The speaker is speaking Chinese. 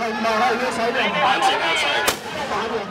来你们还有一反小点